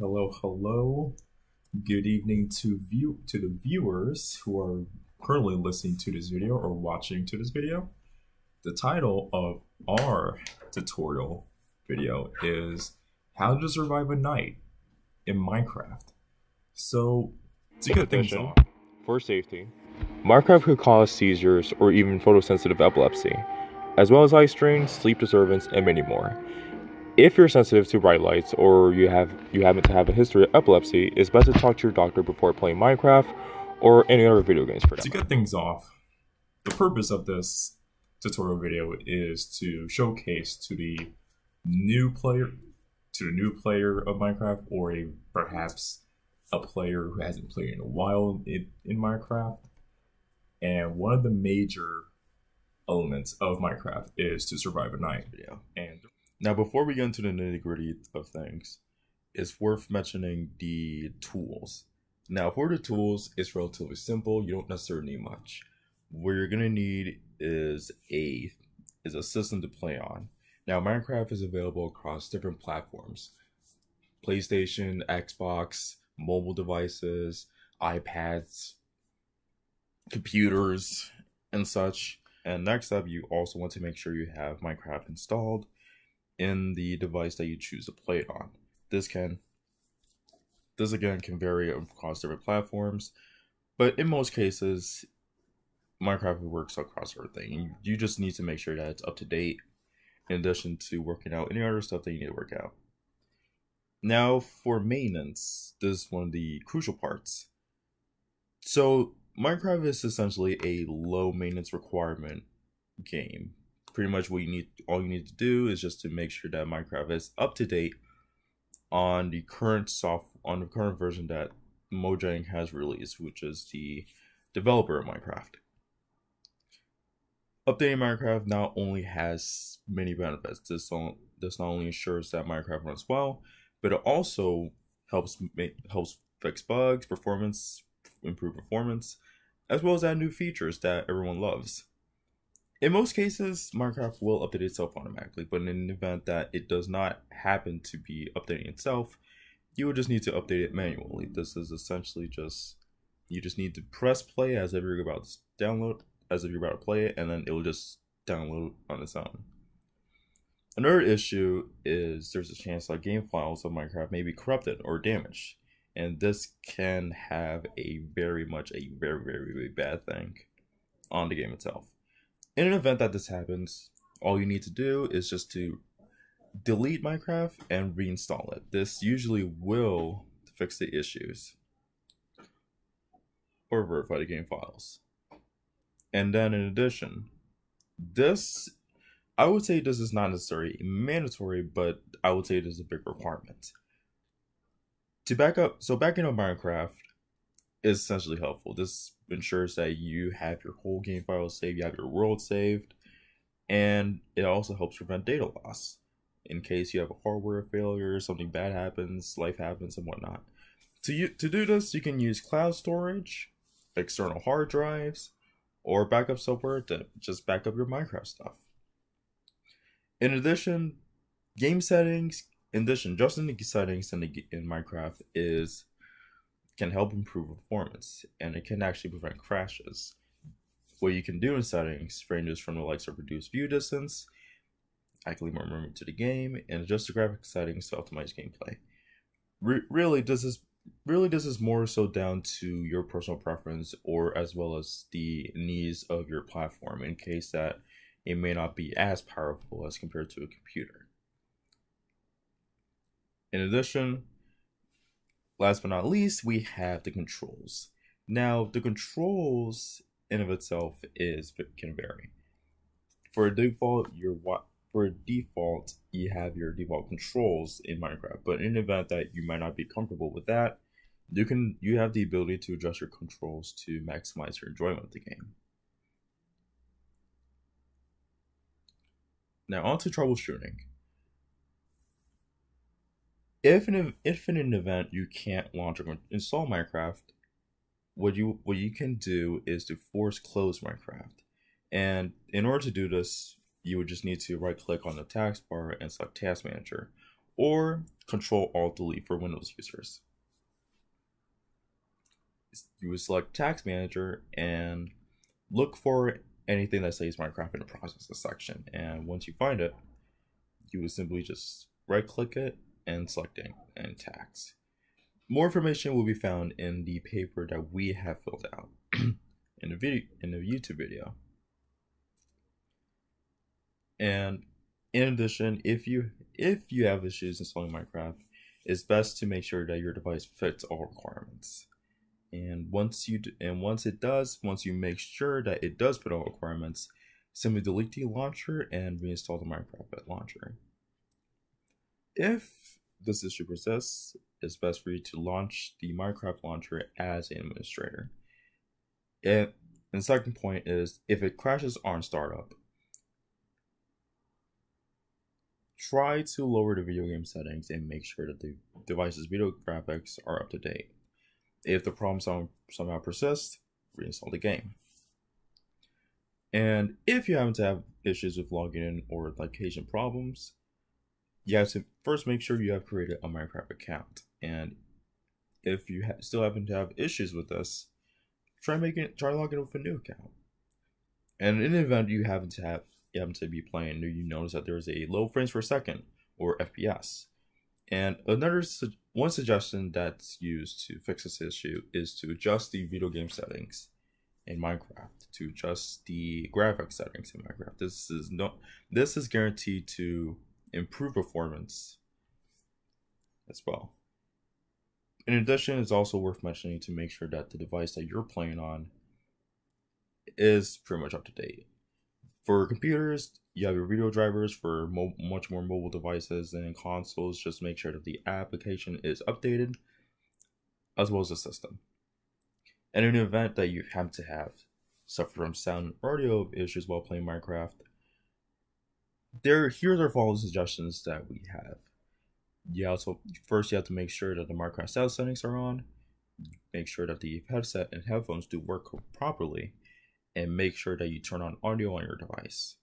Hello, hello. Good evening to view to the viewers who are currently listening to this video or watching to this video. The title of our tutorial video is How to Survive a Night in Minecraft. So, to get things off, For safety, Minecraft could cause seizures or even photosensitive epilepsy, as well as eye strain, sleep disturbance, and many more. If you're sensitive to bright lights or you have you happen to have a history of epilepsy, it's best to talk to your doctor before playing Minecraft or any other video games for that. to get things off, the purpose of this tutorial video is to showcase to the new player to the new player of Minecraft or a perhaps a player who hasn't played in a while in, in Minecraft. And one of the major elements of Minecraft is to survive a night. video. And Now, before we get into the nitty gritty of things, it's worth mentioning the tools. Now, for the tools, it's relatively simple. You don't necessarily need much. What you're gonna need is a is a system to play on. Now, Minecraft is available across different platforms: PlayStation, Xbox, mobile devices, iPads, computers, and such. And next up, you also want to make sure you have Minecraft installed in the device that you choose to play it on. This can this again can vary across different platforms, but in most cases, Minecraft works across everything. You, just need to make sure that it's up to date in addition to working out any other stuff that you need to work out. Now for maintenance, this is one of the crucial parts. So Minecraft is essentially a low maintenance requirement game pretty much what you need all you need to do is just to make sure that minecraft is up to date on the current soft on the current version that mojang has released which is the developer of minecraft. Updating minecraft not only has many benefits. This, don't, this not only ensures that minecraft runs well but it also helps make helps fix bugs performance improve performance as well as add new features that everyone loves in most cases, Minecraft will update itself automatically, but in an event that it does not happen to be updating itself, you would just need to update it manually. This is essentially just you just need to press play as if you're about to download, as if you're about to play it, and then it will just download on its own. Another issue is there's a chance that game files of Minecraft may be corrupted or damaged, and this can have a very much a very very, very bad thing on the game itself in an event that this happens, all you need to do is just to delete Minecraft and reinstall it. This usually will fix the issues or verify the game files. And then in addition, this I would say this is not necessarily mandatory, but I would say it is a big requirement. To back up, so backing up Minecraft is essentially helpful. This ensures that you have your whole game file saved, you have your world saved, and it also helps prevent data loss in case you have a hardware failure, something bad happens, life happens, and whatnot. To you, to do this, you can use cloud storage, external hard drives, or backup software to just back up your Minecraft stuff. In addition, game settings, in addition, just in the settings in, the, in Minecraft is can help improve performance and it can actually prevent crashes. What you can do in settings ranges from the likes of reduce view distance, accurately more memory to the game, and adjust the graphics settings to optimize gameplay. Re- really, this is really this is more so down to your personal preference or as well as the needs of your platform in case that it may not be as powerful as compared to a computer. In addition, last but not least, we have the controls. Now, the controls in of itself is can vary. For default, your what for default you have your default controls in Minecraft, but in the event that you might not be comfortable with that, you can you have the ability to adjust your controls to maximize your enjoyment of the game. Now on to troubleshooting. If in, if in an event you can't launch or install Minecraft, what you what you can do is to force close Minecraft. And in order to do this, you would just need to right click on the taskbar and select Task Manager, or Control Alt Delete for Windows users. You would select Task Manager and look for anything that says Minecraft in the processes section. And once you find it, you would simply just right click it and selecting and tax. More information will be found in the paper that we have filled out in the video in the YouTube video. And in addition, if you if you have issues installing Minecraft, it's best to make sure that your device fits all requirements. And once you and once it does, once you make sure that it does fit all requirements, simply delete the launcher and reinstall the Minecraft launcher. If this issue persists, it's best for you to launch the Minecraft launcher as an administrator. and the second point is if it crashes on startup, try to lower the video game settings and make sure that the device's video graphics are up to date. If the problem somehow persists, reinstall the game. And if you happen to have issues with logging in or location problems, you have to first make sure you have created a Minecraft account. And if you ha still happen to have issues with this, try making try logging in with a new account. And in the event you happen to have you happen to be playing, you notice that there's a low frames per second or FPS. And another one suggestion that's used to fix this issue is to adjust the video game settings in Minecraft to adjust the graphics settings in Minecraft. This is no this is guaranteed to improve performance as well. In addition, it's also worth mentioning to make sure that the device that you're playing on is pretty much up to date. For computers, you have your video drivers for mo- much more mobile devices and consoles. Just make sure that the application is updated as well as the system. And in the event that you happen to have suffer from sound or audio issues while playing Minecraft, there here's our following suggestions that we have. You also first you have to make sure that the Minecraft sound settings are on. Make sure that the headset and headphones do work properly and make sure that you turn on audio on your device.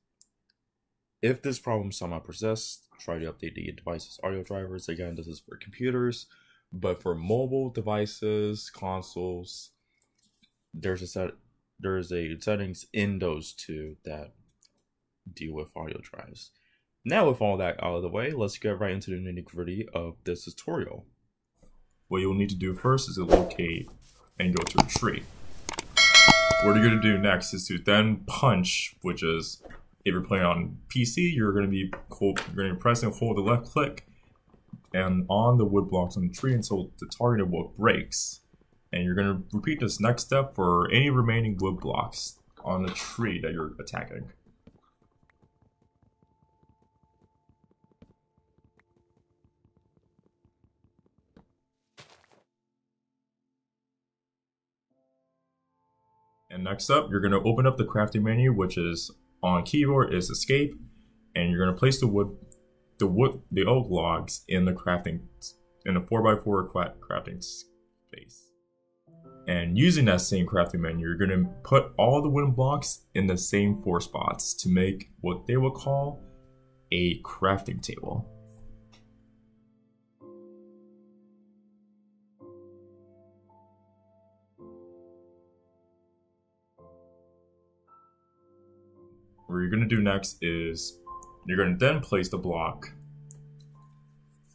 If this problem somehow persists, try to update the device's audio drivers. Again, this is for computers, but for mobile devices, consoles, there's a set there's a settings in those two that deal with audio drives. Now with all that out of the way, let's get right into the nitty gritty of this tutorial. What you'll need to do first is to locate and go to a tree. What you're going to do next is to then punch, which is if you're playing on PC, you're going to be going to press and hold the left click and on the wood blocks on the tree until the targeted wood breaks. And you're going to repeat this next step for any remaining wood blocks on the tree that you're attacking. And next up, you're to open up the crafting menu, which is on keyboard is escape, and you're to place the wood, the wood, the oak logs in the crafting, in a 4x4 crafting space. And using that same crafting menu, you're to put all the wooden blocks in the same four spots to make what they will call a crafting table. What you're going to do next is you're going to then place the block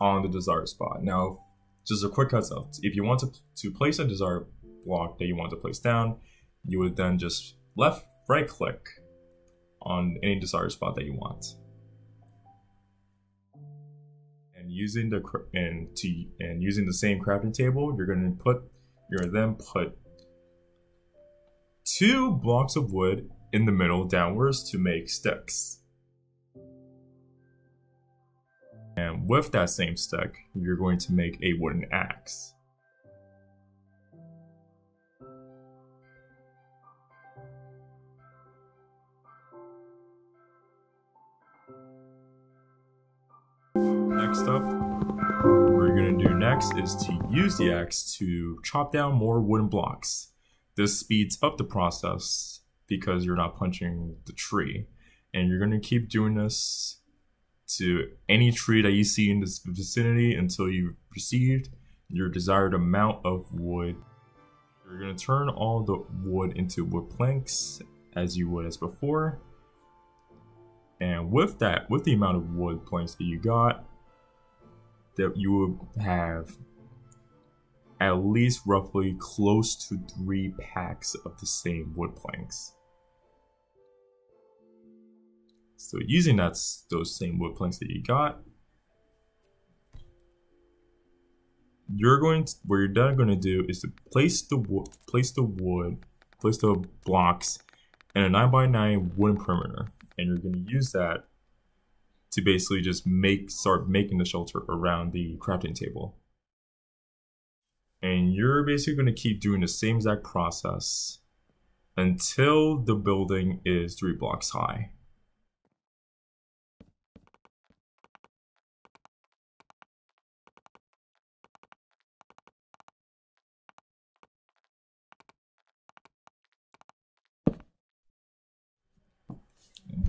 on the desired spot. Now, just a quick heads up, if you want to, to place a desired block that you want to place down, you would then just left right click on any desired spot that you want. And using the and to and using the same crafting table, you're going to put you're then put two blocks of wood in the middle downwards to make sticks. And with that same stick, you're going to make a wooden axe. Next up, what you're going to do next is to use the axe to chop down more wooden blocks. This speeds up the process because you're not punching the tree. And you're going to keep doing this to any tree that you see in this vicinity until you've received your desired amount of wood. You're going to turn all the wood into wood planks as you would as before. And with that, with the amount of wood planks that you got, that you would have at least roughly close to three packs of the same wood planks. So using that those same wood planks that you got, you're going to, what you're then going to do is to place the wood, place the wood, place the blocks in a 9x9 wooden perimeter. And you're going to use that to basically just make, start making the shelter around the crafting table. And you're basically going to keep doing the same exact process until the building is three blocks high.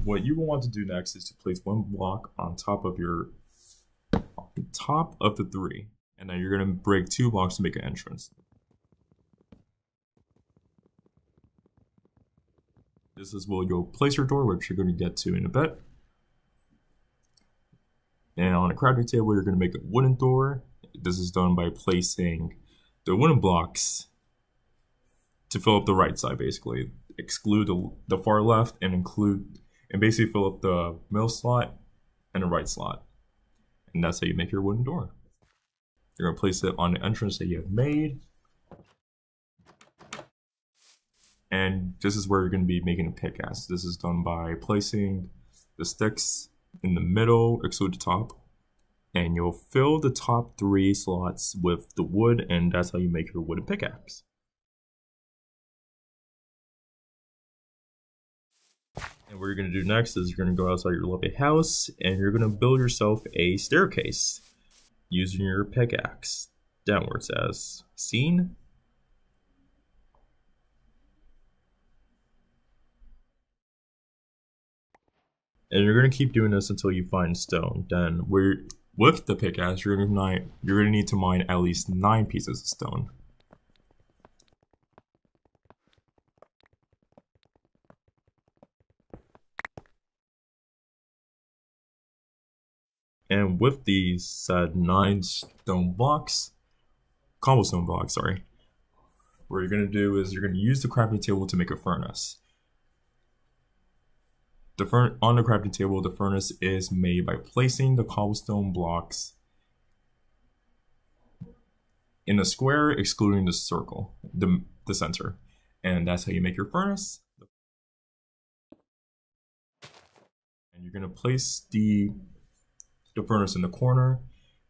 What you will want to do next is to place one block on top of your top of the three. And then you're going to break two blocks to make an entrance. This is where you'll place your door, which you're going to get to in a bit. And on a crafting table, you're going to make a wooden door. This is done by placing the wooden blocks to fill up the right side, basically. Exclude the, the far left and include and basically fill up the middle slot and the right slot. And that's how you make your wooden door. You're going to place it on the entrance that you have made. And this is where you're going to be making a pickaxe. This is done by placing the sticks in the middle, exclude the top. And you'll fill the top three slots with the wood, and that's how you make your wooden pickaxe. What you're going to do next is you're going to go outside your lovely house and you're going to build yourself a staircase using your pickaxe downwards as seen. And you're going to keep doing this until you find stone. Then with the pickaxe, you're going to you're going to need to mine at least nine pieces of stone. And with these said nine stone blocks, cobblestone blocks, sorry, what you're going to do is you're going to use the crafting table to make a furnace. The fur on the crafting table, the furnace is made by placing the cobblestone blocks in a square, excluding the circle, the, the center. And that's how you make your furnace. And you're going to place the the furnace in the corner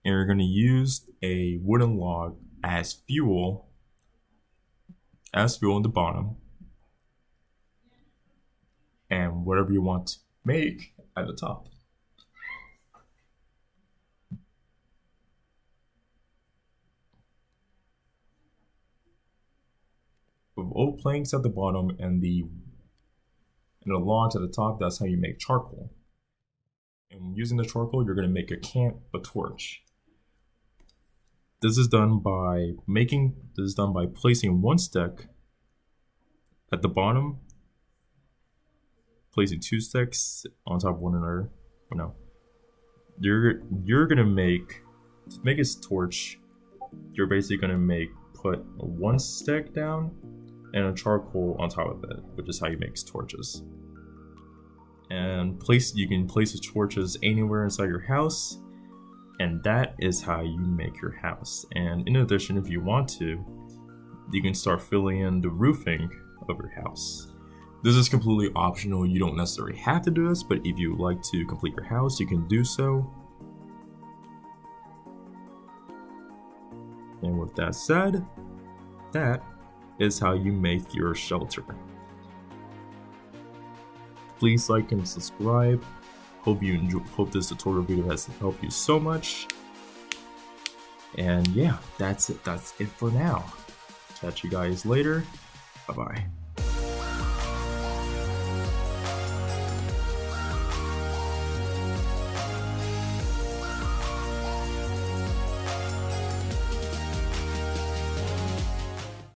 and you're going to use a wooden log as fuel as fuel in the bottom and whatever you want to make at the top. With oak planks at the bottom and the and the logs at the top, that's how you make charcoal. And using the charcoal, you're going to make a camp, a torch. This is done by making, this is done by placing one stick at the bottom, placing two sticks on top of one another. No. You're, you're going to make, to make a torch, you're basically going to make, put one stick down and a charcoal on top of it, which is how you make torches and place you can place the torches anywhere inside your house and that is how you make your house. And in addition if you want to you can start filling in the roofing of your house. This is completely optional. You don't necessarily have to do this but if you like to complete your house you can do so. And with that said that is how you make your shelter Please like and subscribe. Hope you enjoy, hope this tutorial video has helped you so much. And yeah, that's it. That's it for now. Catch you guys later. Bye bye.